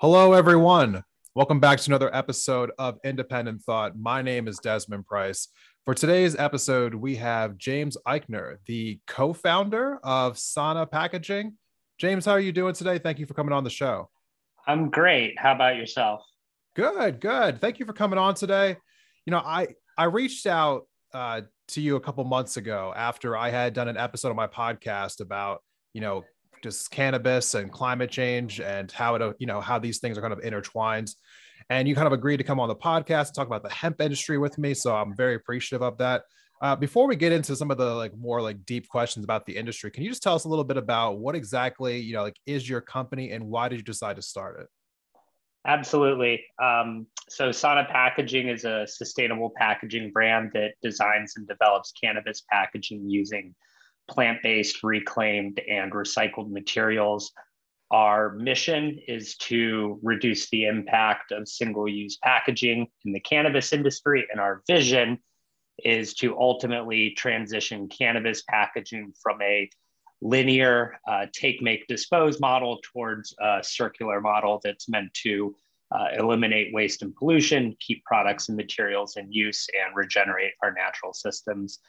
Hello, everyone. Welcome back to another episode of Independent Thought. My name is Desmond Price. For today's episode, we have James Eichner, the co founder of Sana Packaging. James, how are you doing today? Thank you for coming on the show. I'm great. How about yourself? Good, good. Thank you for coming on today. You know, I I reached out uh, to you a couple months ago after I had done an episode of my podcast about you know just cannabis and climate change and how it you know how these things are kind of intertwined. And you kind of agreed to come on the podcast and talk about the hemp industry with me so i'm very appreciative of that. Uh, before we get into some of the like more like deep questions about the industry can you just tell us a little bit about what exactly you know like is your company and why did you decide to start it Absolutely. Um, so, Sana Packaging is a sustainable packaging brand that designs and develops cannabis packaging using plant based, reclaimed, and recycled materials. Our mission is to reduce the impact of single use packaging in the cannabis industry, and our vision is to ultimately transition cannabis packaging from a linear uh, take, make, dispose model towards a circular model that's meant to uh, eliminate waste and pollution, keep products and materials in use, and regenerate our natural systems.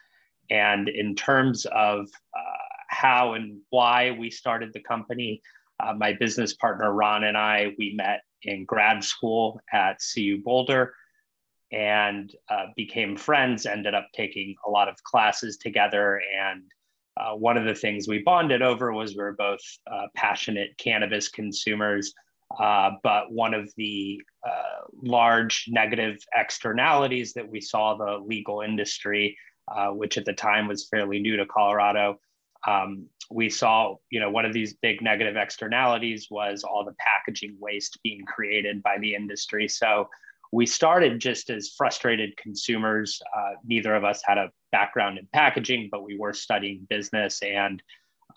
And in terms of uh, how and why we started the company, uh, my business partner Ron and I, we met in grad school at CU Boulder and uh, became friends, ended up taking a lot of classes together. And uh, one of the things we bonded over was we are both uh, passionate cannabis consumers. Uh, but one of the uh, large negative externalities that we saw the legal industry uh, which at the time was fairly new to Colorado. Um, we saw, you know, one of these big negative externalities was all the packaging waste being created by the industry. So we started just as frustrated consumers. Uh, neither of us had a background in packaging, but we were studying business, and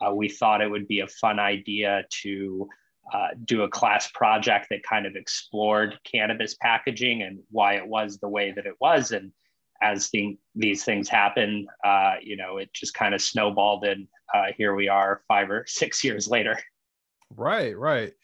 uh, we thought it would be a fun idea to uh, do a class project that kind of explored cannabis packaging and why it was the way that it was. And as the, these things happen, uh, you know, it just kind of snowballed, and uh, here we are, five or six years later. Right, right.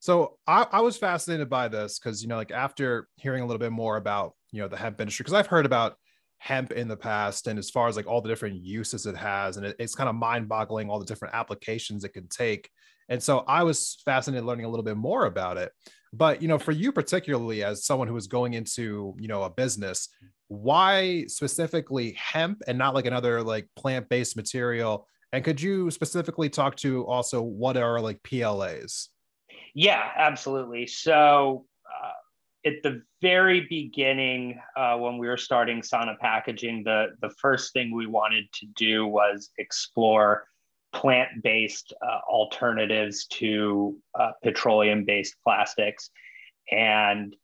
So I, I was fascinated by this because you know, like after hearing a little bit more about you know the hemp industry, because I've heard about hemp in the past, and as far as like all the different uses it has, and it, it's kind of mind-boggling all the different applications it can take. And so I was fascinated learning a little bit more about it. But you know, for you particularly as someone who is going into you know a business, why specifically hemp and not like another like plant-based material and could you specifically talk to also what are like plas yeah absolutely. So uh, at the very beginning uh, when we were starting sana packaging the the first thing we wanted to do was explore plant-based uh, alternatives to uh, petroleum-based plastics. And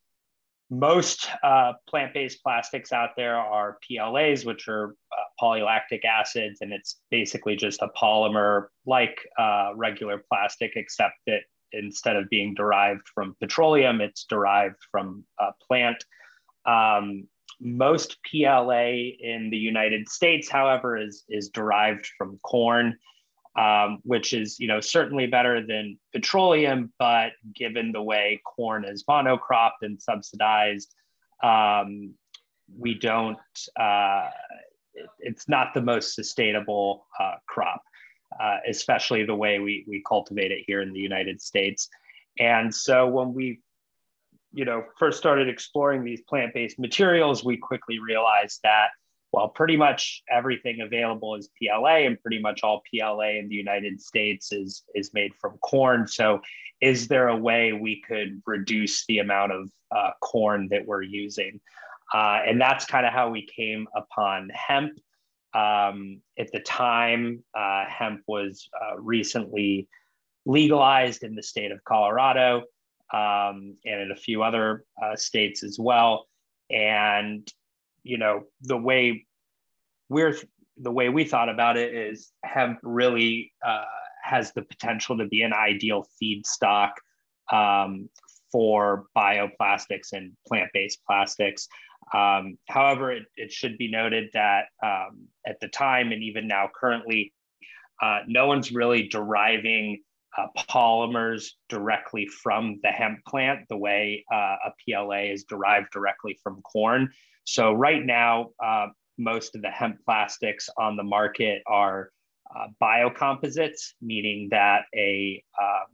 most uh, plant-based plastics out there are PLAs, which are uh, polylactic acids, and it's basically just a polymer like regular plastic, except that instead of being derived from petroleum, it's derived from a plant. Um, most PLA in the United States, however, is is derived from corn um, which is you know certainly better than petroleum, but given the way corn is monocropped and subsidized, um, we don't. Uh, it, it's not the most sustainable uh, crop, uh, especially the way we we cultivate it here in the United States. And so when we you know first started exploring these plant-based materials, we quickly realized that while pretty much everything available is PLA, and pretty much all PLA in the United States is is made from corn. So, is there a way we could reduce the amount of uh, corn that we're using? Uh, and that's kind of how we came upon hemp. Um, at the time, uh, hemp was uh, recently legalized in the state of Colorado um, and in a few other uh, states as well. And you know the way we're the way we thought about it is hemp really uh, has the potential to be an ideal feedstock um, for bioplastics and plant-based plastics. Um, however, it, it, should be noted that um, at the time and even now currently, Uh, no one's really deriving uh, polymers directly from the hemp plant the way uh, a PLA is derived directly from corn. So, right now, uh, most of the hemp plastics on the market are uh, biocomposites, meaning that a, um,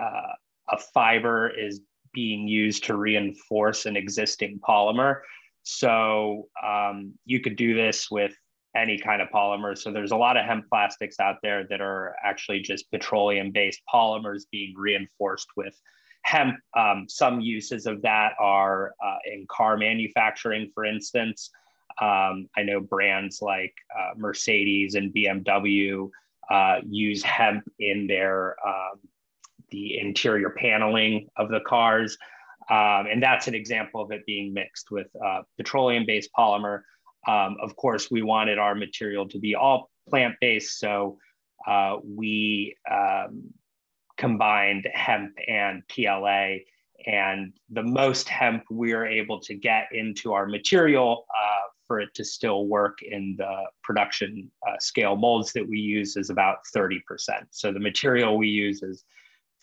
uh, a fiber is being used to reinforce an existing polymer. So, um, you could do this with any kind of polymer. So there's a lot of hemp plastics out there that are actually just petroleum based polymers being reinforced with hemp. Um, some uses of that are uh, in car manufacturing, for instance. Um, I know brands like uh, Mercedes and BMW uh, use hemp in their um, the interior paneling of the cars. Um, and that's an example of it being mixed with uh, petroleum based polymer. Um, of course, we wanted our material to be all plant based, so uh, we um, combined hemp and PLA. And the most hemp we're able to get into our material uh, for it to still work in the production uh, scale molds that we use is about 30%. So the material we use is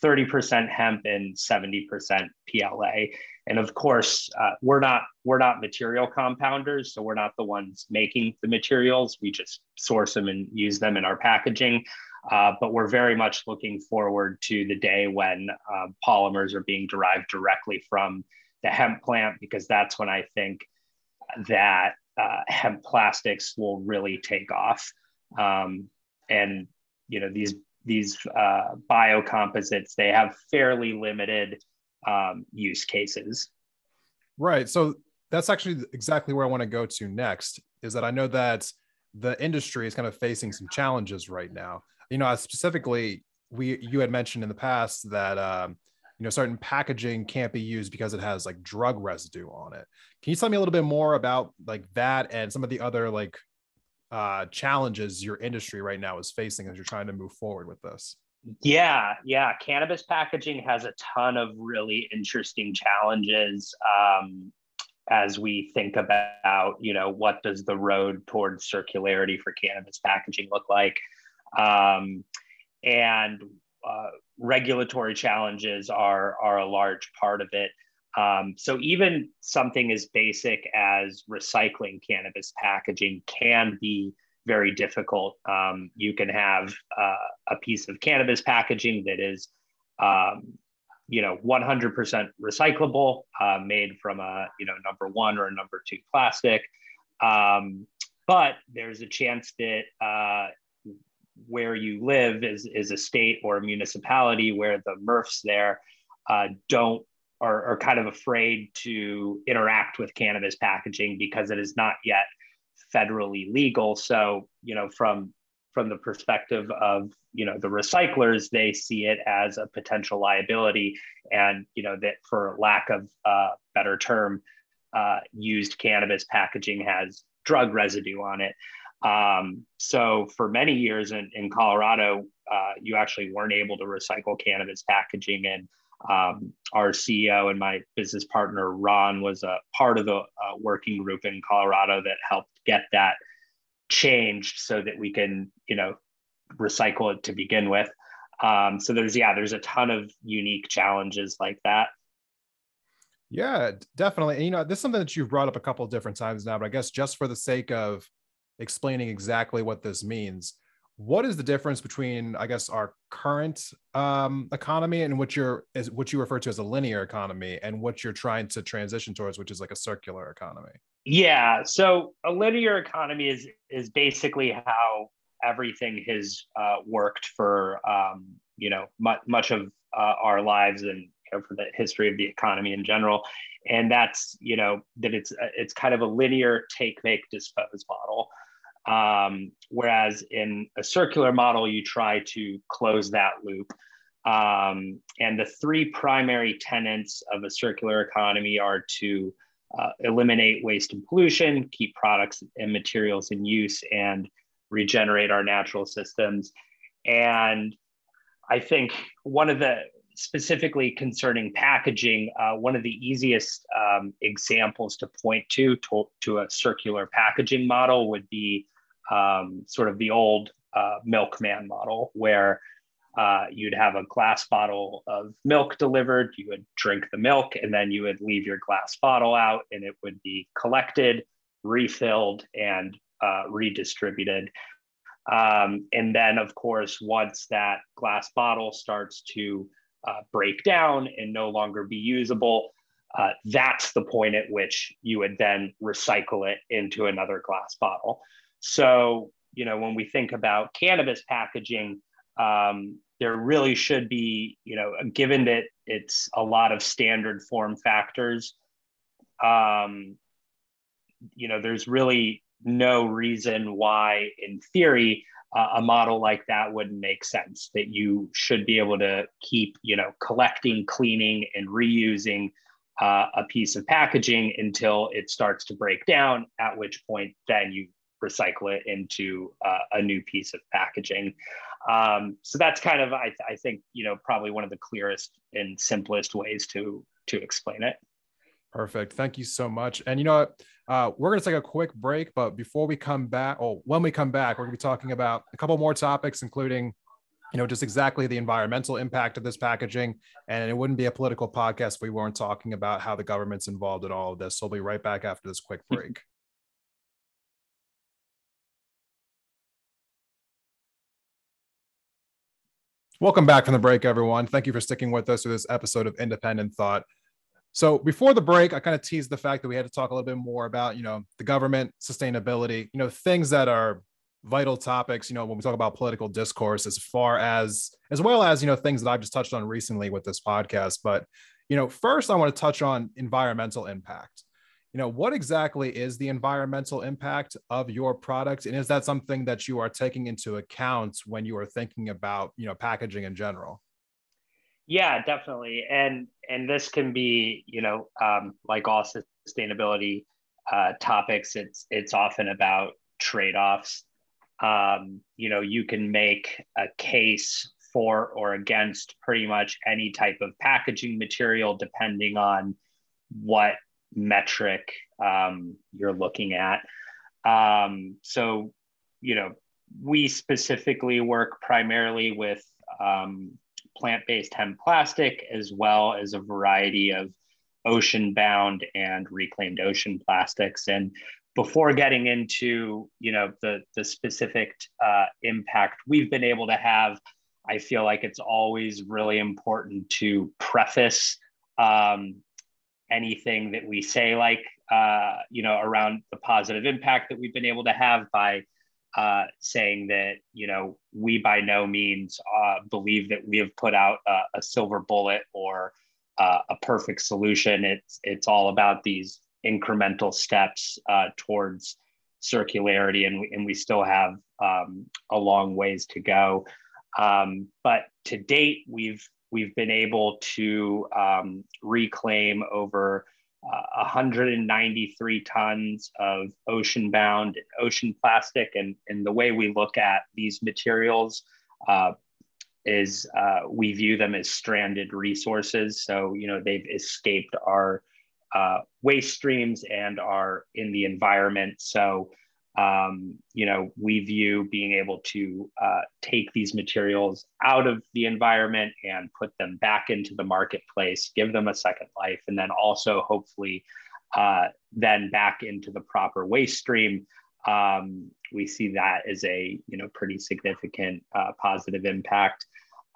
30% hemp and 70% PLA. And of course, uh, we're not we're not material compounders, so we're not the ones making the materials. We just source them and use them in our packaging. Uh, but we're very much looking forward to the day when uh, polymers are being derived directly from the hemp plant, because that's when I think that uh, hemp plastics will really take off. Um, and you know these these uh, biocomposites they have fairly limited um, use cases. Right. So that's actually exactly where I want to go to next. Is that I know that the industry is kind of facing some challenges right now. You know, specifically, we you had mentioned in the past that um, you know certain packaging can't be used because it has like drug residue on it. Can you tell me a little bit more about like that and some of the other like uh, challenges your industry right now is facing as you're trying to move forward with this? Yeah, yeah. Cannabis packaging has a ton of really interesting challenges um, as we think about, you know, what does the road towards circularity for cannabis packaging look like? Um, and uh, regulatory challenges are are a large part of it. Um, so even something as basic as recycling cannabis packaging can be very difficult. Um, you can have uh, a piece of cannabis packaging that is, um, you know, 100% recyclable, uh, made from a, you know, number one or a number two plastic. Um, but there's a chance that uh, where you live is, is a state or a municipality where the MRFs there uh, don't are, are kind of afraid to interact with cannabis packaging because it is not yet federally legal. So, you know, from from the perspective of you know the recyclers, they see it as a potential liability, and you know that for lack of a better term, uh, used cannabis packaging has drug residue on it. Um, so for many years in, in Colorado, uh, you actually weren't able to recycle cannabis packaging, and um, our CEO and my business partner Ron was a part of the uh, working group in Colorado that helped get that changed so that we can, you know, recycle it to begin with. Um, so there's yeah, there's a ton of unique challenges like that. Yeah, definitely. And, you know, this is something that you've brought up a couple of different times now, but I guess just for the sake of explaining exactly what this means, what is the difference between i guess our current um, economy and what you're is what you refer to as a linear economy and what you're trying to transition towards which is like a circular economy? Yeah. So a linear economy is is basically how everything has uh, worked for um, you know much, much of uh, our lives and you know, for the history of the economy in general. And that's you know that it's it's kind of a linear take make dispose model um, whereas in a circular model, you try to close that loop. Um, and the three primary tenets of a circular economy are to uh, eliminate waste and pollution, keep products and materials in use, and regenerate our natural systems. And I think one of the specifically concerning packaging, uh, one of the easiest um, examples to point to, to, to a circular packaging model would be um, sort of the old uh, milkman model where uh, you'd have a glass bottle of milk delivered. You would drink the milk, and then you would leave your glass bottle out, and it would be collected, refilled, and uh, redistributed. Um, and then, of course, once that glass bottle starts to uh, break down and no longer be usable, uh, that's the point at which you would then recycle it into another glass bottle. So, you know, when we think about cannabis packaging, um, there really should be, you know, given that it's a lot of standard form factors, um, you know, there's really no reason why, in theory, uh, a model like that wouldn't make sense. That you should be able to keep, you know, collecting, cleaning, and reusing uh, a piece of packaging until it starts to break down. At which point, then you recycle it into uh, a new piece of packaging. Um, so that's kind of, I, I think, you know, probably one of the clearest and simplest ways to to explain it. Perfect. Thank you so much. And you know what? Uh, we're going to take a quick break, but before we come back, or when we come back, we're going to be talking about a couple more topics, including, you know, just exactly the environmental impact of this packaging. And it wouldn't be a political podcast if we weren't talking about how the government's involved in all of this. So we'll be right back after this quick break. Welcome back from the break, everyone. Thank you for sticking with us for this episode of Independent Thought. So before the break, I kind of teased the fact that we had to talk a little bit more about, you know, the government, sustainability, you know, things that are vital topics, you know, when we talk about political discourse as far as as well as, you know, things that I've just touched on recently with this podcast. But, you know, first I want to touch on environmental impact you know what exactly is the environmental impact of your product? And is that something that you are taking into account when you are thinking about you know packaging in general? Yeah definitely. And and this can be you know um, like all sustainability uh, topics it's it's often about trade-offs. Um, you know you can make a case for or against pretty much any type of packaging material depending on what metric um, you're looking at. Um, so, you know, we specifically work primarily with um, plant based hemp plastic as well as a variety of ocean bound and reclaimed ocean plastics. And before getting into you know the the specific uh, impact we've been able to have, I feel like it's always really important to preface um, anything that we say like uh, you know around the positive impact that we've been able to have by uh, saying that you know we by no means uh, believe that we have put out a, a silver bullet or uh, a perfect solution. It's it's all about these incremental steps uh, towards circularity and we, and we still have um, a long ways to go. Um, but to date we've we've been able to um, reclaim over uh, 193 tons of ocean bound ocean plastic. And, and the way we look at these materials uh, is uh, we view them as stranded resources. So, you know, they've escaped our uh, waste streams and are in the environment. So, um, you know, we view being able to uh, take these materials out of the environment and put them back into the marketplace, give them a second life, and then also hopefully uh, then back into the proper waste stream. Um, we see that as a you know pretty significant uh, positive impact.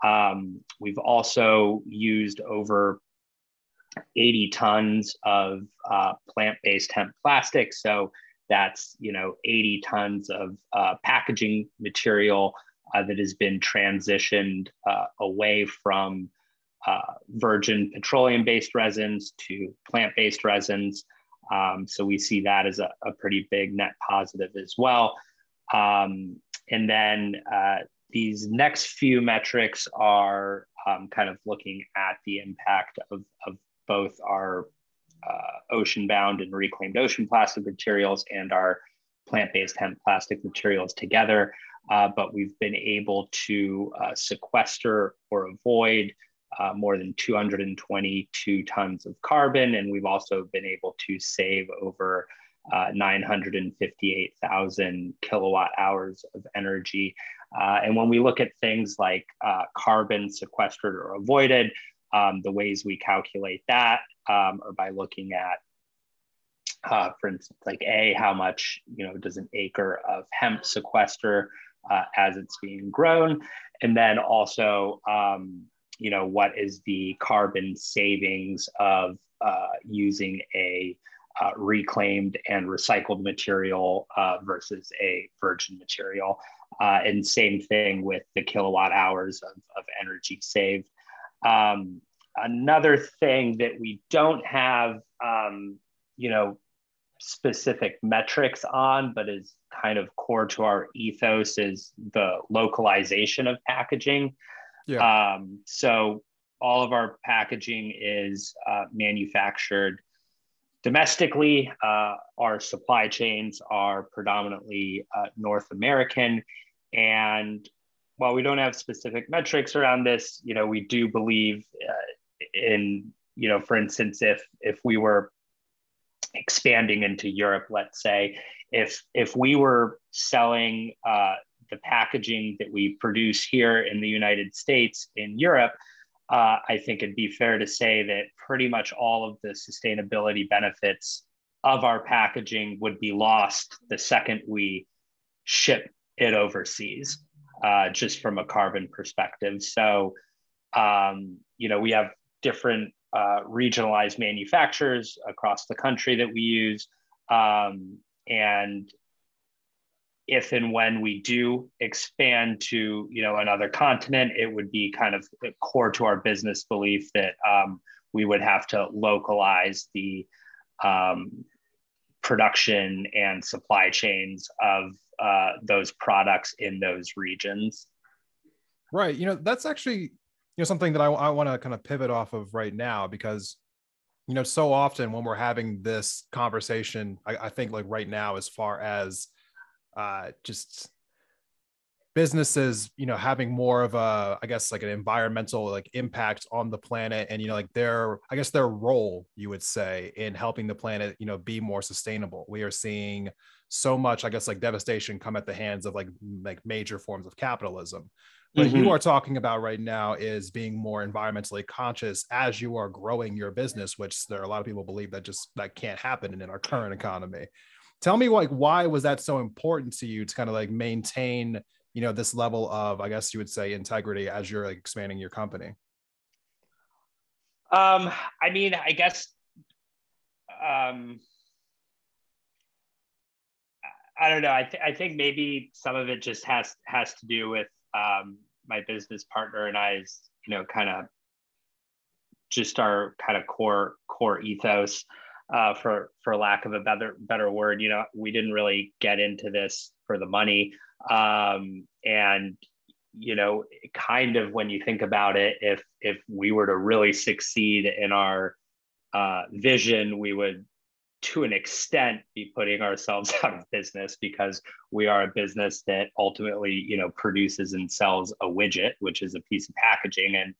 Um, we've also used over 80 tons of uh, plant-based hemp plastic. So that's you know 80 tons of uh, packaging material uh, that has been transitioned uh, away from uh, virgin petroleum-based resins to plant-based resins. Um, so we see that as a, a, pretty big net positive as well. Um, and then uh, these next few metrics are um, kind of looking at the impact of, of both our uh, ocean bound and reclaimed ocean plastic materials and our plant based hemp plastic materials together. Uh, but we've been able to uh, sequester or avoid uh, more than 222 tons of carbon. And we've also been able to save over uh, 958,000 kilowatt hours of energy. Uh, and when we look at things like uh, carbon sequestered or avoided, um, the ways we calculate that um, are by looking at, uh, for instance, like A, how much you know does an acre of hemp sequester uh, as it's being grown, and then also um, you know what is the carbon savings of uh, using a uh, reclaimed and recycled material uh, versus a virgin material. Uh, and same thing with the kilowatt hours of, of energy saved. Um, another thing that we don't have, um, you know, specific metrics on, but is kind of core to our ethos is the localization of packaging. Yeah. Um, so all of our packaging is uh, manufactured domestically. Uh, our supply chains are predominantly uh, North American, and while we don't have specific metrics around this, you know, we do believe uh, in, you know, for instance, if if we were expanding into Europe, let's say, if if we were selling uh, the packaging that we produce here in the United States in Europe, uh, I think it'd be fair to say that pretty much all of the sustainability benefits of our packaging would be lost the second we ship it overseas, uh, just from a carbon perspective. So, um, you know, we have different uh, regionalized manufacturers across the country that we use. Um, and if and when we do expand to you know another continent it would be kind of core to our business belief that um, we would have to localize the um, production and supply chains of uh, those products in those regions. Right. You know that's actually you know something that i, I want to kind of pivot off of right now because you know so often when we're having this conversation I, I think like right now as far as uh, just businesses you know having more of a i guess like an environmental like impact on the planet and you know like their i guess their role you would say in helping the planet you know be more sustainable. We are seeing so much i guess like devastation come at the hands of like like major forms of capitalism. What mm-hmm. you are talking about right now is being more environmentally conscious as you are growing your business which there are a lot of people believe that just that can't happen in our current economy. Tell me like why was that so important to you to kind of like maintain you know this level of i guess you would say integrity as you're expanding your company? Um i mean i guess um i don't know. I, th- I think maybe some of it just has has to do with um my business partner and i's you know kind of just our kind of core core ethos uh, for for lack of a better better word. You know, we didn't really get into this for the money, um, and you know, kind of when you think about it, if if we were to really succeed in our uh, vision, we would to an extent be putting ourselves out of business because we are a business that ultimately you know produces and sells a widget which is a piece of packaging. And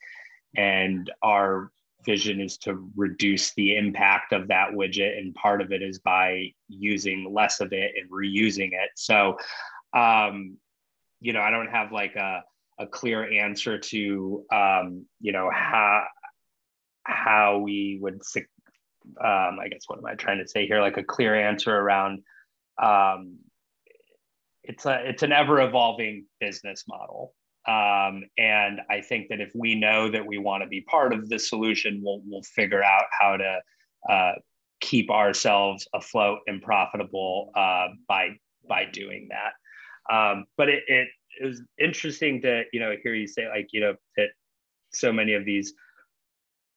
and our vision is to reduce the impact of that widget. And part of it is by using less of it and reusing it. So um, you know i don't have like a, a clear answer to um, you know how how we would um, i guess what am i trying to say here like a clear answer around um, it's a it's an ever evolving business model um, and I think that if we know that we want to be part of the solution, we'll, we'll figure out how to uh, keep ourselves afloat and profitable uh, by by doing that. Um, but it, it, it was interesting to you know hear you say like you know that so many of these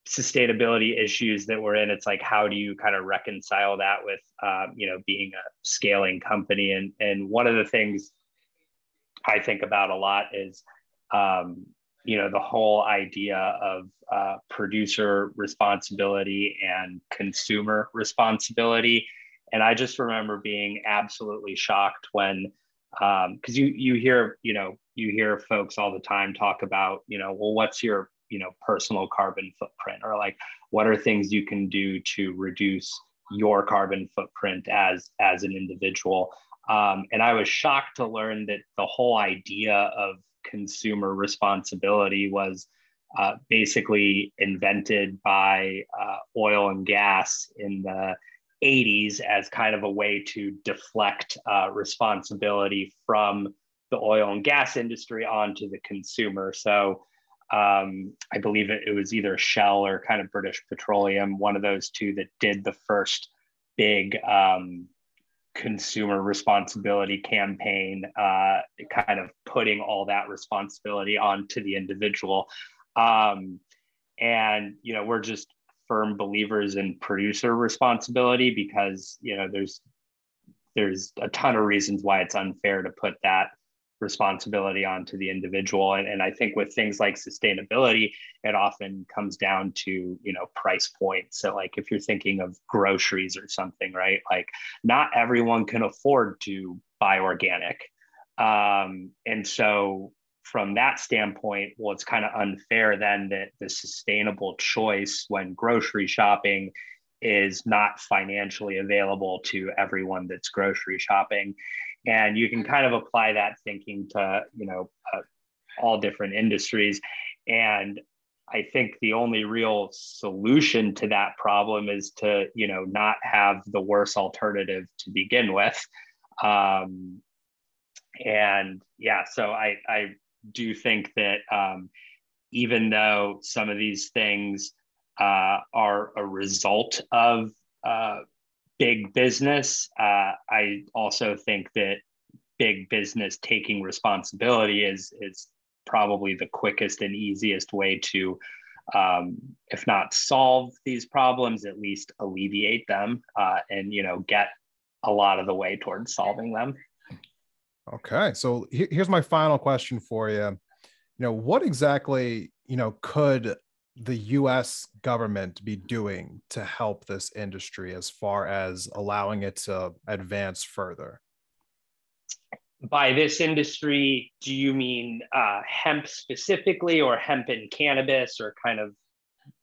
sustainability issues that we're in it's like how do you kind of reconcile that with um, you know being a scaling company and and one of the things I think about a lot is, um, you know, the whole idea of uh, producer responsibility and consumer responsibility. And I just remember being absolutely shocked when, because um, you you hear you know you hear folks all the time talk about you know well what's your you know personal carbon footprint? Or like what are things you can do to reduce your carbon footprint as as an individual? Um, and I was shocked to learn that the whole idea of consumer responsibility was uh, basically invented by uh, oil and gas in the 80s as kind of a way to deflect uh, responsibility from the oil and gas industry onto the consumer. So um, I believe it, it, was either Shell or kind of British Petroleum, one of those two that did the first big um, consumer responsibility campaign, uh, kind of putting all that responsibility onto the individual. Um, and you know, we're just firm believers in producer responsibility because you know there's there's a ton of reasons why it's unfair to put that responsibility onto the individual. And, and i think with things like sustainability it often comes down to you know price points so like if you're thinking of groceries or something right? Like not everyone can afford to buy organic. Um, and so from that standpoint, well, it's kind of unfair then that the sustainable choice when grocery shopping is not financially available to everyone that's grocery shopping. And you can kind of apply that thinking to, you know, uh, all different industries. And I think the only real solution to that problem is to, you know, not have the worst alternative to begin with. Um, and yeah, so I, I do think that um, even though some of these things uh, are a result of uh, big business, uh, I also think that big business taking responsibility is is probably the quickest and easiest way to, um, if not solve these problems, at least alleviate them uh, and you know get a lot of the way towards solving them. Okay, so here's my final question for you. You know, what exactly, you know, could the US government be doing to help this industry as far as allowing it to advance further? By this industry, do you mean uh, hemp specifically or hemp and cannabis or kind of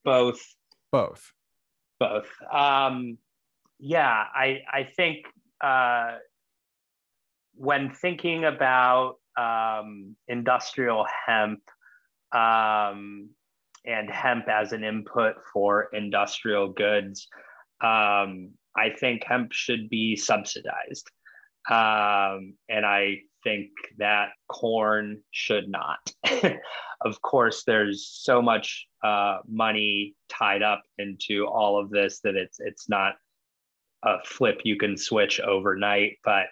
both? Both. Both. Um, yeah, I, I think uh, when thinking about um, industrial hemp um, and hemp as an input for industrial goods, um, I think hemp should be subsidized. Um, and I think that corn should not. of course, there's so much uh, money tied up into all of this that it's it's not a flip you can switch overnight. But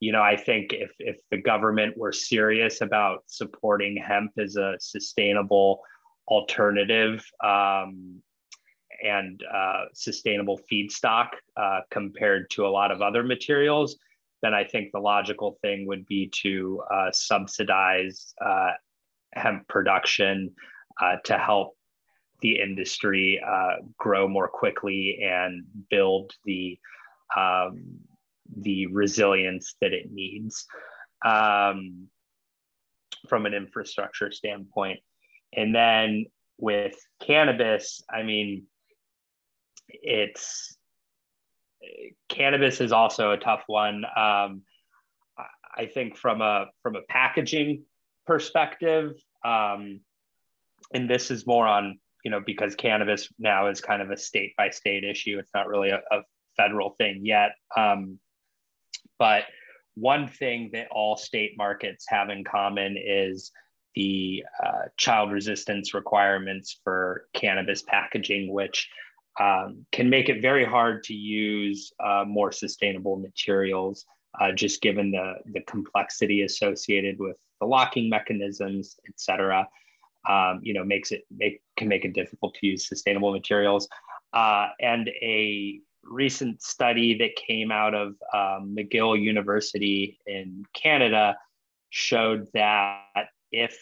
you know, I think if if the government were serious about supporting hemp as a sustainable alternative um, and uh, sustainable feedstock uh, compared to a lot of other materials, then I think the logical thing would be to uh, subsidize uh, hemp production uh, to help the industry uh, grow more quickly and build the um, the resilience that it needs um, from an infrastructure standpoint. And then with cannabis, I mean, it's cannabis is also a tough one. Um, I think from a from a packaging perspective, um, and this is more on you know because cannabis now is kind of a state by state issue. It's not really a, a federal thing yet. Um, but one thing that all state markets have in common is the uh, child resistance requirements for cannabis packaging, which um, can make it very hard to use uh, more sustainable materials, uh, just given the, the complexity associated with the locking mechanisms, et cetera. Um, you know, makes it make can make it difficult to use sustainable materials. Uh, and a recent study that came out of um, McGill University in Canada showed that if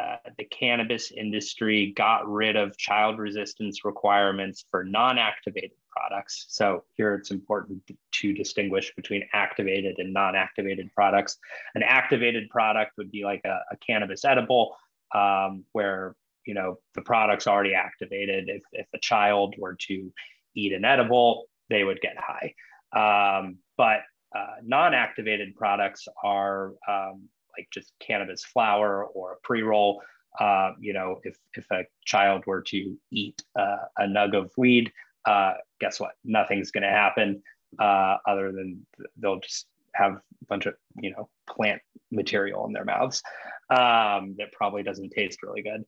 uh, the cannabis industry got rid of child resistance requirements for non activated products. So, here it's important to distinguish between activated and non activated products. An activated product would be like a, a cannabis edible, um, where you know the product's already activated. If, if a child were to eat an edible, they would get high. Um, but uh, non-activated products are um, like just cannabis flower or a pre-roll. Uh, you know, if if a child were to eat uh, a nug of weed, uh, guess what? Nothing's going to happen uh, other than they'll just have a bunch of you know plant material in their mouths um, that probably doesn't taste really good.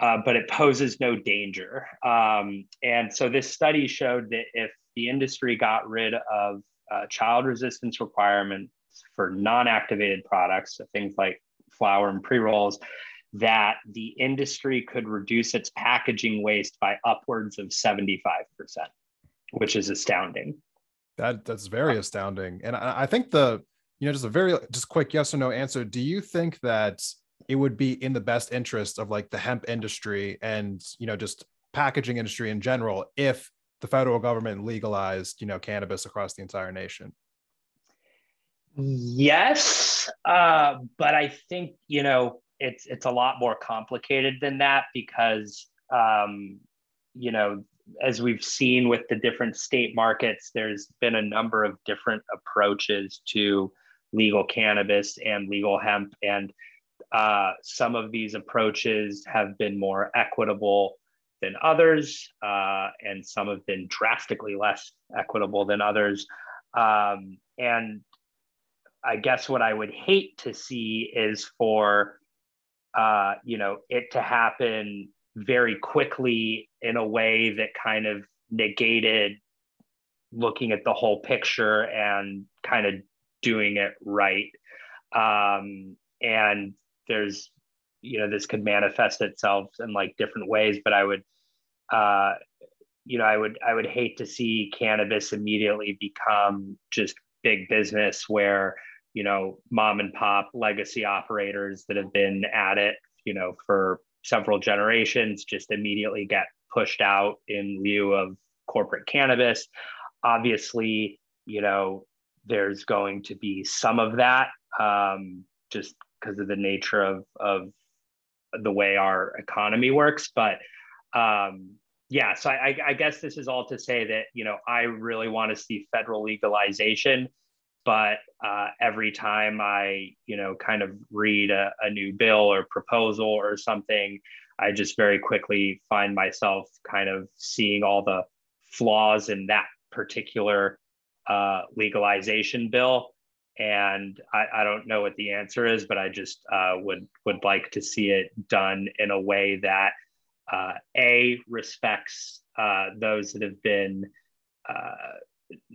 Uh, but it poses no danger. Um, and so this study showed that if the industry got rid of uh, child resistance requirements for non-activated products, so things like flower and pre-rolls, that the industry could reduce its packaging waste by upwards of 75%, which is astounding. That that's very astounding. And I, I think the, you know, just a very just quick yes or no answer. Do you think that it would be in the best interest of like the hemp industry and, you know, just packaging industry in general if the federal government legalized, you know, cannabis across the entire nation? Yes, uh, but I think you know it's it's a lot more complicated than that because um, you know as we've seen with the different state markets, there's been a number of different approaches to legal cannabis and legal hemp, and uh, some of these approaches have been more equitable than others, uh, and some have been drastically less equitable than others. Um, and I guess what I would hate to see is for uh, you know it to happen very quickly in a way that kind of negated looking at the whole picture and kind of doing it right. Um, and there's you know this could manifest itself in like different ways, but I would uh, you know, I would I would hate to see cannabis immediately become just big business where you know mom and pop legacy operators that have been at it you know for several generations just immediately get pushed out in lieu of corporate cannabis. Obviously you know there's going to be some of that um, just because of the nature of of the way our economy works. But um, yeah, so I, I guess this is all to say that you know I really want to see federal legalization, but uh, every time I you know kind of read a, a new bill or proposal or something, I just very quickly find myself kind of seeing all the flaws in that particular uh, legalization bill and I, I, don't know what the answer is, but I just uh, would would like to see it done in a way that uh, A, respects uh, those that have been uh,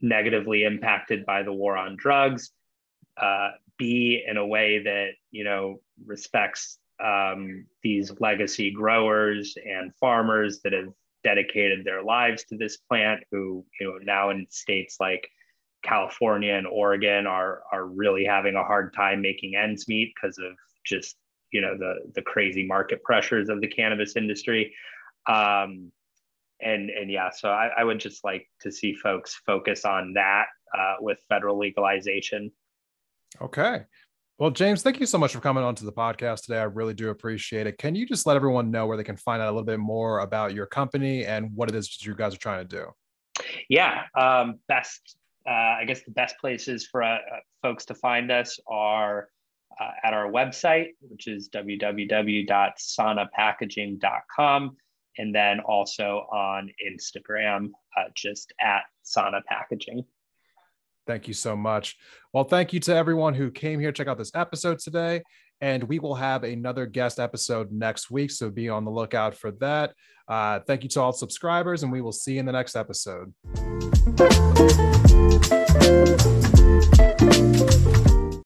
negatively impacted by the war on drugs, uh, B, in a way that, you know, respects um, these legacy growers and farmers that have dedicated their lives to this plant who, you know, now in states like California and Oregon are, are really having a hard time making ends meet because of just you know the the crazy market pressures of the cannabis industry. Um, and and yeah so I, I, would just like to see folks focus on that uh, with federal legalization. Okay. Well james thank you so much for coming on to the podcast today. I really do appreciate it. Can you just let everyone know where they can find out a little bit more about your company and what it is that you guys are trying to do? Yeah um, best i guess the best places for uh, folks to find us are uh, at our website, which is www.sanapackaging.com, and then also on Instagram, uh, just at Sana Packaging. Thank you so much. Well, thank you to everyone who came here to check out this episode today. And we will have another guest episode next week. So be on the lookout for that. Uh, thank you to all subscribers, and we will see you in the next episode. Música